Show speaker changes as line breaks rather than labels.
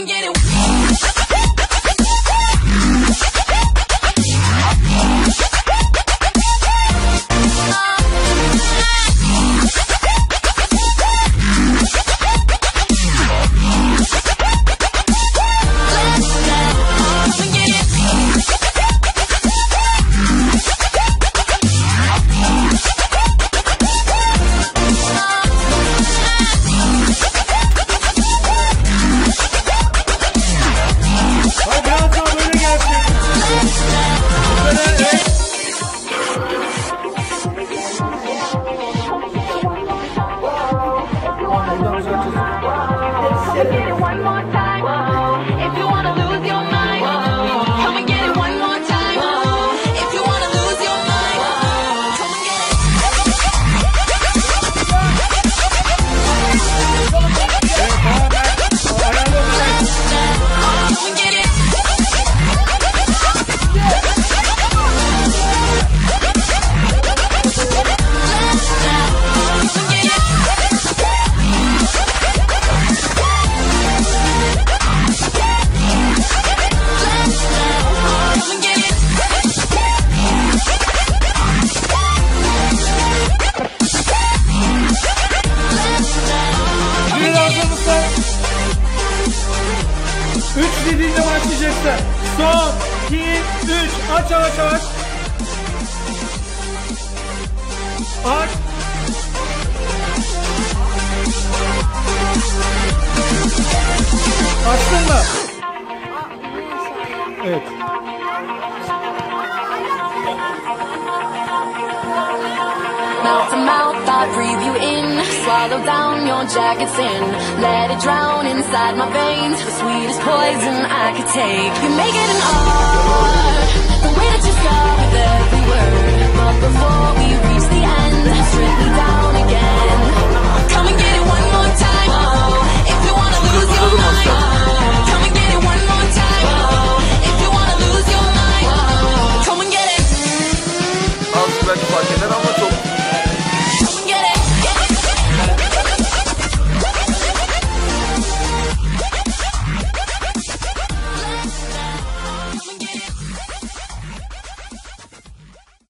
and get it.
Üç dediğinde başlayacaksın. Son, iki, üç. Aç yavaş yavaş. Aç. Açtın mı? Evet.
Mouth to mouth, I breathe you in. Swallow down your jacket's in. Let it drown inside my veins. The sweetest poison I could take. You make it an art.